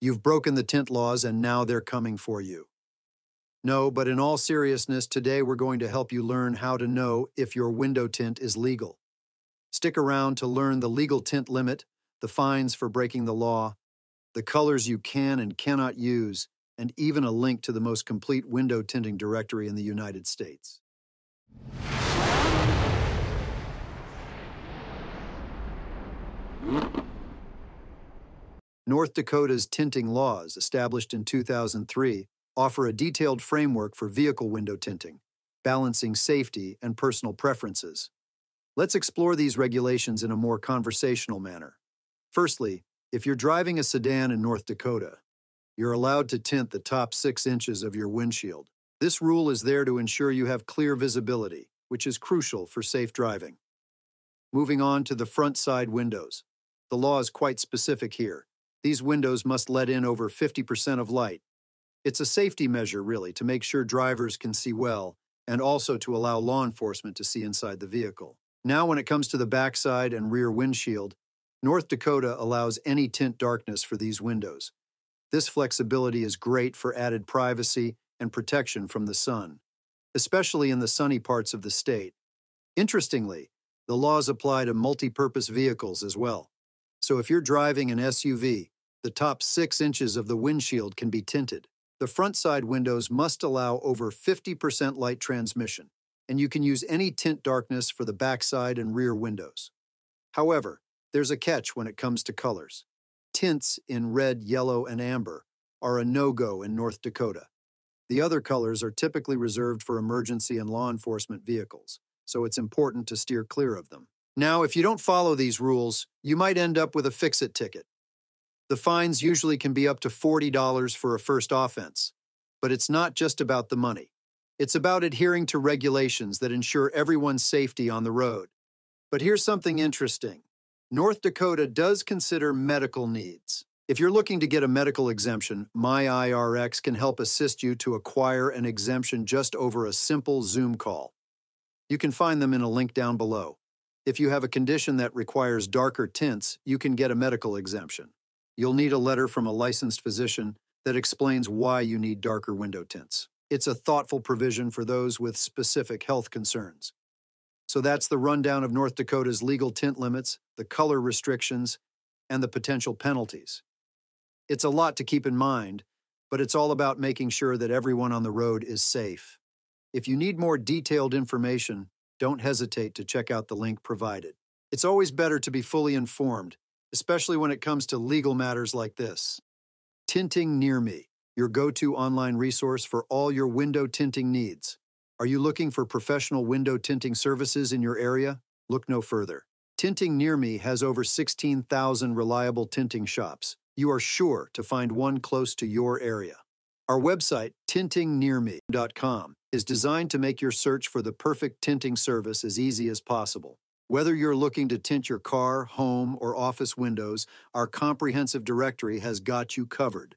You've broken the tint laws and now they're coming for you. No, but in all seriousness, today we're going to help you learn how to know if your window tint is legal. Stick around to learn the legal tint limit, the fines for breaking the law, the colors you can and cannot use, and even a link to the most complete window tinting directory in the United States. North Dakota's tinting laws, established in 2003, offer a detailed framework for vehicle window tinting, balancing safety and personal preferences. Let's explore these regulations in a more conversational manner. Firstly, if you're driving a sedan in North Dakota, you're allowed to tint the top six inches of your windshield. This rule is there to ensure you have clear visibility, which is crucial for safe driving. Moving on to the front side windows. The law is quite specific here. These windows must let in over 50% of light. It's a safety measure, really, to make sure drivers can see well, and also to allow law enforcement to see inside the vehicle. Now, when it comes to the backside and rear windshield, North Dakota allows any tint darkness for these windows. This flexibility is great for added privacy and protection from the sun, especially in the sunny parts of the state. Interestingly, the laws apply to multi-purpose vehicles as well. So if you're driving an SUV, the top six inches of the windshield can be tinted. The front side windows must allow over 50% light transmission, and you can use any tint darkness for the backside and rear windows. However, there's a catch when it comes to colors. Tints in red, yellow, and amber are a no-go in North Dakota. The other colors are typically reserved for emergency and law enforcement vehicles, so it's important to steer clear of them. Now, if you don't follow these rules, you might end up with a fix-it ticket. The fines usually can be up to $40 for a first offense. But it's not just about the money. It's about adhering to regulations that ensure everyone's safety on the road. But here's something mm-hmm. interesting. North Dakota does consider medical needs. If you're looking to get a medical exemption, MyEyeRx can help assist you to acquire an exemption just over a simple Zoom call. You can find them in a link down below. If you have a condition that requires darker tints, you can get a medical exemption. You'll need a letter from a licensed physician that explains why you need darker window tints. It's a thoughtful provision for those with specific health concerns. So that's the rundown of North Dakota's legal tint limits, the color restrictions, and the potential penalties. It's a lot to keep in mind, but it's all about making sure that everyone on the road is safe. If you need more detailed information, don't hesitate to check out the link provided. It's always better to be fully informed, especially when it comes to legal matters like this. Tinting Near Me, your go-to online resource for all your window tinting needs. Are you looking for professional window tinting services in your area? Look no further. Tinting Near Me has over 16,000 reliable tinting shops. You are sure to find one close to your area. Our website, tintingnearme.com, is designed to make your search for the perfect tinting service as easy as possible. Whether you're looking to tint your car, home, or office windows, our comprehensive directory has got you covered.